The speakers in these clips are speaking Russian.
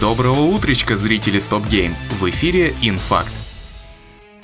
Доброго утречка, зрители Стоп Гейм! В эфире Инфакт.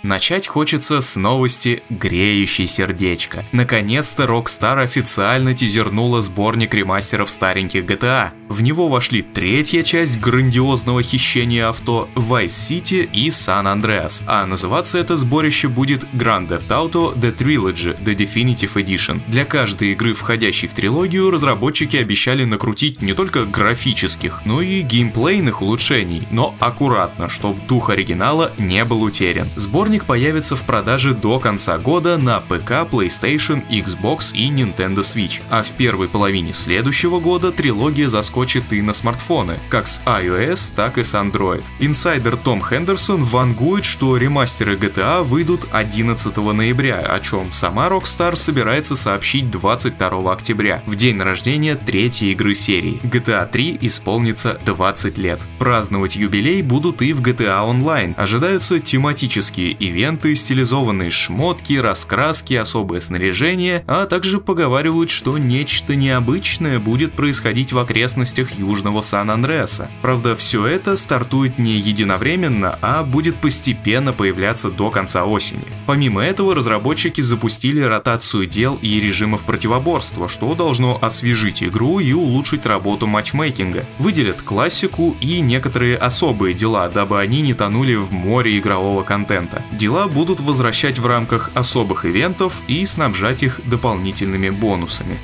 Начать хочется с новости, греющей сердечко. Наконец-то Rockstar официально тизернула сборник ремастеров стареньких GTA. В него вошли третья часть грандиозного хищения авто Vice City и San Andreas, а называться это сборище будет Grand Theft Auto The Trilogy The Definitive Edition. Для каждой игры, входящей в трилогию, разработчики обещали накрутить не только графических, но и геймплейных улучшений, но аккуратно, чтобы дух оригинала не был утерян. Сборник появится в продаже до конца года на ПК, PlayStation, Xbox и Nintendo Switch, а в первой половине следующего года трилогия заскочит и на смартфоны, как с iOS, так и с Android. Инсайдер Том Хендерсон вангует, что ремастеры GTA выйдут 11 ноября, о чем сама Rockstar собирается сообщить 22 октября, в день рождения третьей игры серии. GTA 3 исполнится 20 лет. Праздновать юбилей будут и в GTA Online. Ожидаются тематические ивенты, стилизованные шмотки, раскраски, особое снаряжение, а также поговаривают, что нечто необычное будет происходить в окрестностях Южного Сан-Андреаса. Правда, все это стартует не единовременно, а будет постепенно появляться до конца осени. Помимо этого, разработчики запустили ротацию дел и режимов противоборства, что должно освежить игру и улучшить работу матчмейкинга. Выделят классику и некоторые особые дела, дабы они не тонули в море игрового контента. Дела будут возвращать в рамках особых ивентов и снабжать их дополнительными бонусами.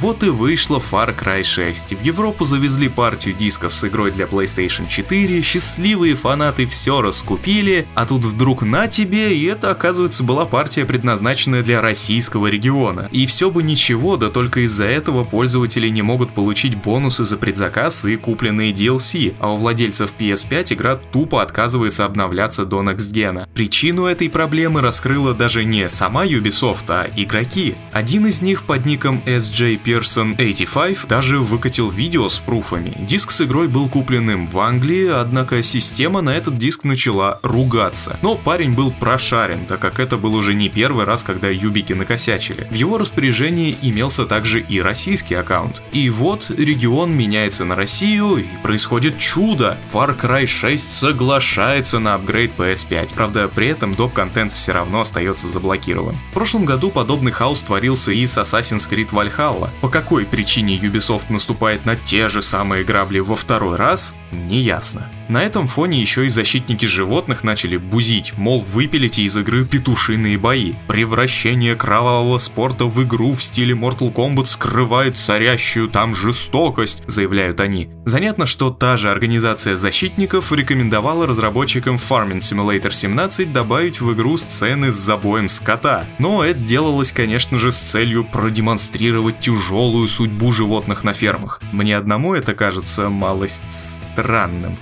Вот и вышла Far Cry 6. В Европу завезли партию дисков с игрой для PlayStation 4, счастливые фанаты все раскупили, а тут вдруг на тебе, и это оказывается была партия, предназначенная для российского региона. И все бы ничего, да только из-за этого пользователи не могут получить бонусы за предзаказ и купленные DLC, а у владельцев PS5 игра тупо отказывается обновляться до Next Gen. Причину этой проблемы раскрыла даже не сама Ubisoft, а игроки. Один из них под ником SJP Pearson 85 даже выкатил видео с пруфами. Диск с игрой был куплен им в Англии, однако система на этот диск начала ругаться. Но парень был прошарен, так как это был уже не первый раз, когда юбики накосячили. В его распоряжении имелся также и российский аккаунт. И вот регион меняется на Россию, и происходит чудо. Far Cry 6 соглашается на апгрейд PS5. Правда, при этом доп-контент все равно остается заблокирован. В прошлом году подобный хаос творился и с Assassin's Creed Valhalla. По какой причине Ubisoft наступает на те же самые грабли во второй раз, неясно. На этом фоне еще и защитники животных начали бузить, мол, выпилите из игры петушиные бои. Превращение кровавого спорта в игру в стиле Mortal Kombat скрывает царящую там жестокость, заявляют они. Занятно, что та же организация защитников рекомендовала разработчикам Farming Simulator 17 добавить в игру сцены с забоем скота. Но это делалось, конечно же, с целью продемонстрировать тяжелую судьбу животных на фермах. Мне одному это кажется малость странным.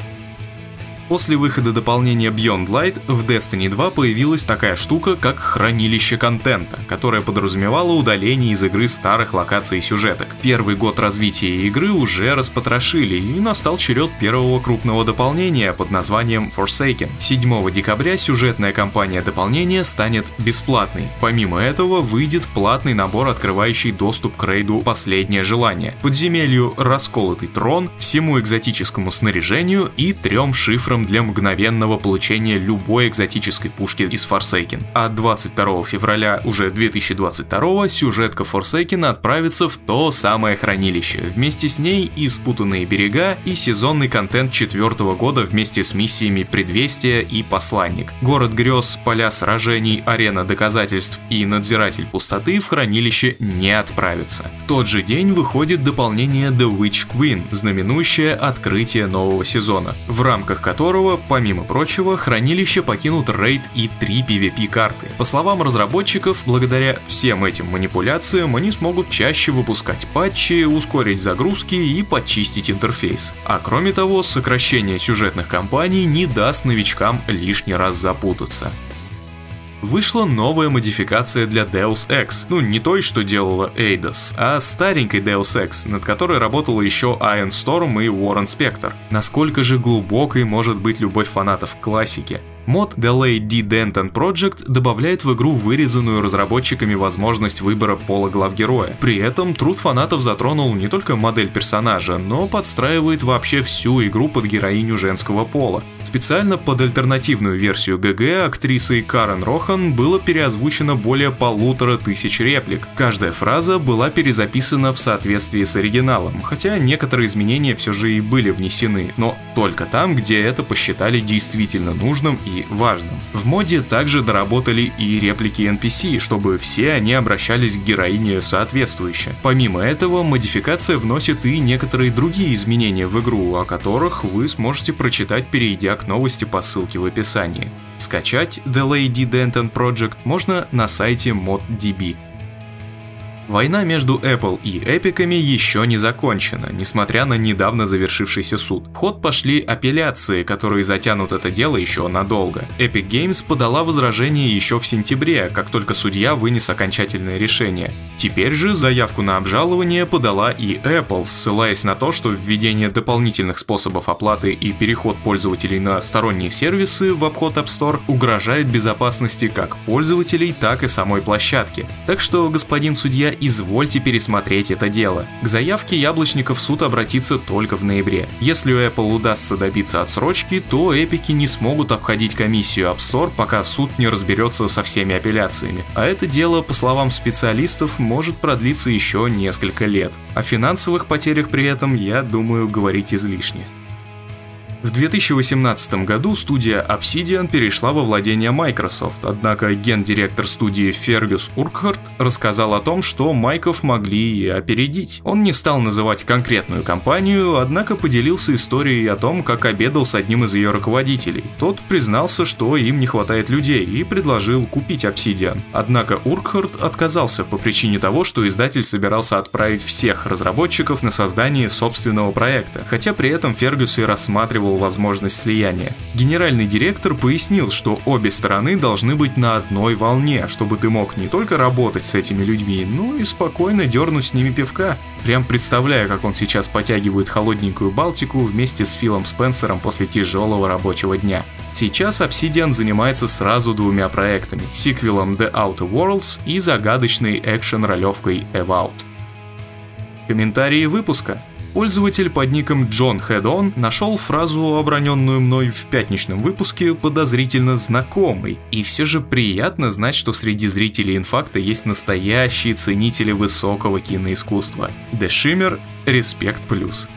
После выхода дополнения Beyond Light в Destiny 2 появилась такая штука, как хранилище контента, которое подразумевало удаление из игры старых локаций и сюжеток. Первый год развития игры уже распотрошили, и настал черед первого крупного дополнения под названием Forsaken. 7 декабря сюжетная кампания дополнения станет бесплатной. Помимо этого выйдет платный набор, открывающий доступ к рейду «Последнее желание», подземелью «Расколотый трон», всему экзотическому снаряжению и трем шифрам триггером для мгновенного получения любой экзотической пушки из Forsaken. А 22 февраля уже 2022 сюжетка Forsaken отправится в то самое хранилище. Вместе с ней и спутанные берега, и сезонный контент четвертого года вместе с миссиями Предвестия и Посланник. Город грез, поля сражений, арена доказательств и надзиратель пустоты в хранилище не отправятся. В тот же день выходит дополнение The Witch Queen, знаменующее открытие нового сезона, в рамках которого которого, помимо прочего, хранилище покинут рейд и три PvP карты. По словам разработчиков, благодаря всем этим манипуляциям они смогут чаще выпускать патчи, ускорить загрузки и почистить интерфейс. А кроме того, сокращение сюжетных кампаний не даст новичкам лишний раз запутаться вышла новая модификация для Deus Ex. Ну, не той, что делала Eidos, а старенькой Deus Ex, над которой работала еще Iron Storm и Warren Spector. Насколько же глубокой может быть любовь фанатов к классике? Мод Delay D Denton Project добавляет в игру вырезанную разработчиками возможность выбора пола главгероя. При этом труд фанатов затронул не только модель персонажа, но подстраивает вообще всю игру под героиню женского пола. Специально под альтернативную версию ГГ актрисой Карен Рохан было переозвучено более полутора тысяч реплик. Каждая фраза была перезаписана в соответствии с оригиналом, хотя некоторые изменения все же и были внесены, но только там, где это посчитали действительно нужным и важным. В моде также доработали и реплики NPC, чтобы все они обращались к героине соответствующе. Помимо этого, модификация вносит и некоторые другие изменения в игру, о которых вы сможете прочитать, перейдя к новости по ссылке в описании. Скачать The Lady Denton Project можно на сайте ModDB. Война между Apple и Эпиками еще не закончена, несмотря на недавно завершившийся суд. В ход пошли апелляции, которые затянут это дело еще надолго. Epic Games подала возражение еще в сентябре, как только судья вынес окончательное решение. Теперь же заявку на обжалование подала и Apple, ссылаясь на то, что введение дополнительных способов оплаты и переход пользователей на сторонние сервисы в обход App Store угрожает безопасности как пользователей, так и самой площадки. Так что, господин судья, извольте пересмотреть это дело. К заявке яблочников суд обратится только в ноябре. Если у Apple удастся добиться отсрочки, то эпики не смогут обходить комиссию App Store, пока суд не разберется со всеми апелляциями. А это дело, по словам специалистов, может продлиться еще несколько лет. О финансовых потерях при этом, я думаю, говорить излишне. В 2018 году студия Obsidian перешла во владение Microsoft, однако гендиректор студии Фергюс Уркхарт рассказал о том, что Майков могли и опередить. Он не стал называть конкретную компанию, однако поделился историей о том, как обедал с одним из ее руководителей. Тот признался, что им не хватает людей и предложил купить Obsidian. Однако Уркхарт отказался по причине того, что издатель собирался отправить всех разработчиков на создание собственного проекта, хотя при этом Фергюс и рассматривал возможность слияния. Генеральный директор пояснил, что обе стороны должны быть на одной волне, чтобы ты мог не только работать с этими людьми, но и спокойно дернуть с ними пивка. Прям представляю, как он сейчас потягивает холодненькую Балтику вместе с Филом Спенсером после тяжелого рабочего дня. Сейчас Obsidian занимается сразу двумя проектами – сиквелом The Outer Worlds и загадочной экшен-ролевкой Evout. Комментарии выпуска – Пользователь под ником Джон Хедон нашел фразу, оброненную мной в пятничном выпуске, подозрительно знакомой. И все же приятно знать, что среди зрителей инфакта есть настоящие ценители высокого киноискусства. The Shimmer – респект плюс.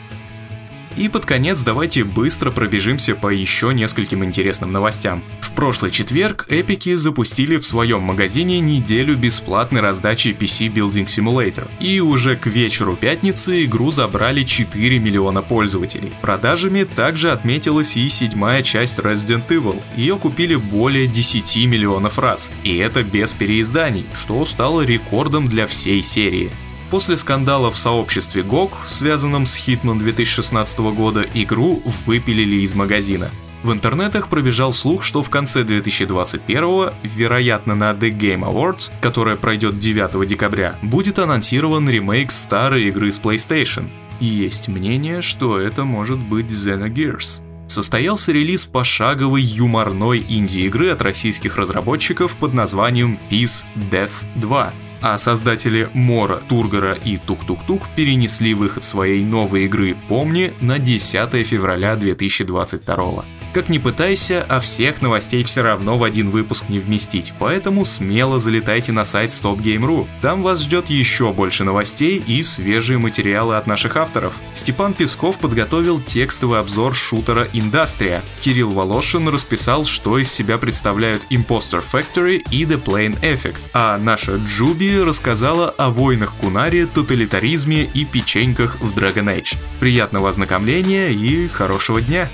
И под конец давайте быстро пробежимся по еще нескольким интересным новостям. В прошлый четверг эпики запустили в своем магазине неделю бесплатной раздачи PC Building Simulator. И уже к вечеру пятницы игру забрали 4 миллиона пользователей. Продажами также отметилась и седьмая часть Resident Evil. Ее купили более 10 миллионов раз. И это без переизданий, что стало рекордом для всей серии. После скандала в сообществе GOG, связанном с Hitman 2016 года, игру выпилили из магазина. В интернетах пробежал слух, что в конце 2021, вероятно на The Game Awards, которая пройдет 9 декабря, будет анонсирован ремейк старой игры с PlayStation. И есть мнение, что это может быть Xenogears. Состоялся релиз пошаговой юморной инди-игры от российских разработчиков под названием Peace Death 2, а создатели Мора, Тургора и Тук-Тук-Тук перенесли выход своей новой игры «Помни» на 10 февраля 2022 как ни пытайся, а всех новостей все равно в один выпуск не вместить, поэтому смело залетайте на сайт StopGame.ru. Там вас ждет еще больше новостей и свежие материалы от наших авторов. Степан Песков подготовил текстовый обзор шутера Индастрия. Кирилл Волошин расписал, что из себя представляют Imposter Factory и The Plane Effect, а наша Джуби рассказала о войнах Кунари, тоталитаризме и печеньках в Dragon Age. Приятного ознакомления и хорошего дня!